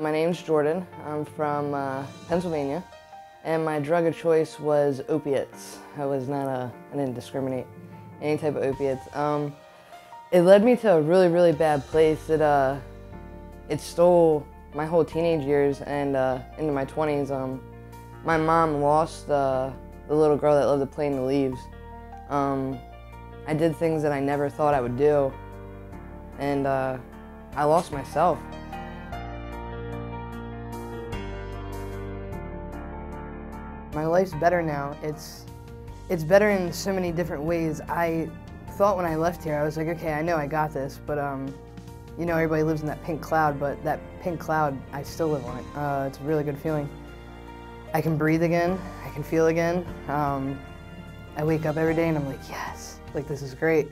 My name's Jordan. I'm from uh, Pennsylvania, and my drug of choice was opiates. I was not a, I didn't discriminate any type of opiates. Um, it led me to a really, really bad place. It, uh, it stole my whole teenage years and uh, into my 20s. Um, my mom lost uh, the little girl that loved to play in the leaves. Um, I did things that I never thought I would do, and uh, I lost myself. My life's better now. It's, it's better in so many different ways. I thought when I left here, I was like, okay, I know I got this, but um, you know, everybody lives in that pink cloud, but that pink cloud, I still live on it. Uh, it's a really good feeling. I can breathe again. I can feel again. Um, I wake up every day and I'm like, yes, like this is great.